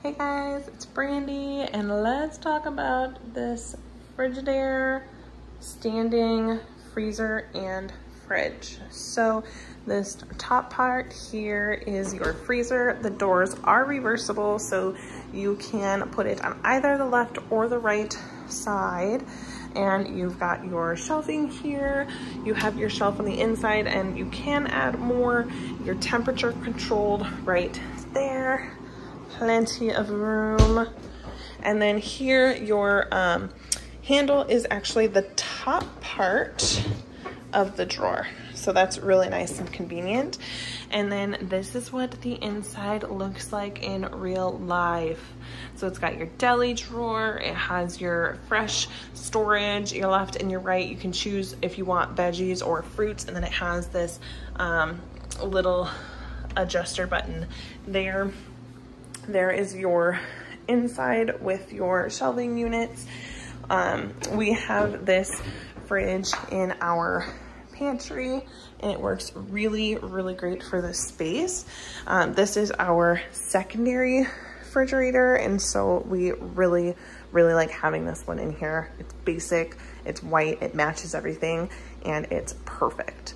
Hey guys, it's Brandy and let's talk about this Frigidaire standing freezer and fridge. So this top part here is your freezer. The doors are reversible so you can put it on either the left or the right side and you've got your shelving here. You have your shelf on the inside and you can add more. Your temperature controlled right there. Plenty of room. And then here your um, handle is actually the top part of the drawer. So that's really nice and convenient. And then this is what the inside looks like in real life. So it's got your deli drawer, it has your fresh storage, your left and your right. You can choose if you want veggies or fruits. And then it has this um, little adjuster button there. There is your inside with your shelving units. Um, we have this fridge in our pantry and it works really, really great for this space. Um, this is our secondary refrigerator and so we really, really like having this one in here. It's basic, it's white, it matches everything, and it's perfect.